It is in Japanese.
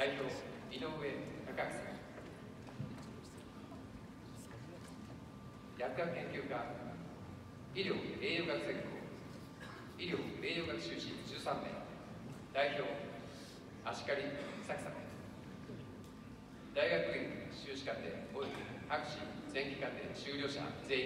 代表井上孝明さん薬学研究科医療栄養学専攻医療栄養学修士13名代表足利咲さん大学院修士課程及び博士前期課程修了者全員